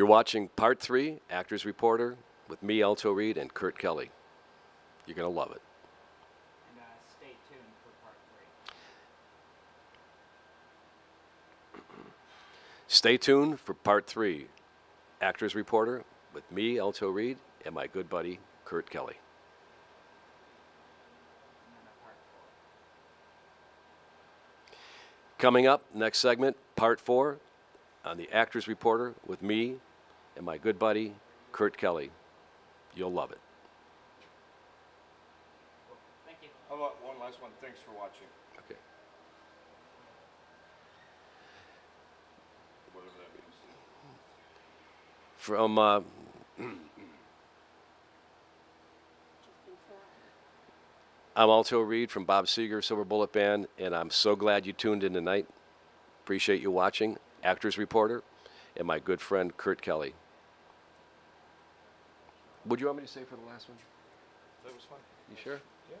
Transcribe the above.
You're watching part three, Actors Reporter, with me, Alto Reed, and Kurt Kelly. You're going to love it. And uh, stay tuned for part three. Stay tuned for part three, Actors Reporter, with me, Alto Reed, and my good buddy, Kurt Kelly. And then a part four. Coming up, next segment, part four, on the Actors Reporter, with me and my good buddy, Kurt Kelly. You'll love it. Thank you. How about one last one? Thanks for watching. Okay. Whatever that means. From uh, I'm Alto Reed from Bob Seger Silver Bullet Band, and I'm so glad you tuned in tonight. Appreciate you watching. Actors Reporter, and my good friend Kurt Kelly. Would you want me to say for the last one? That was fun. You sure? Yeah.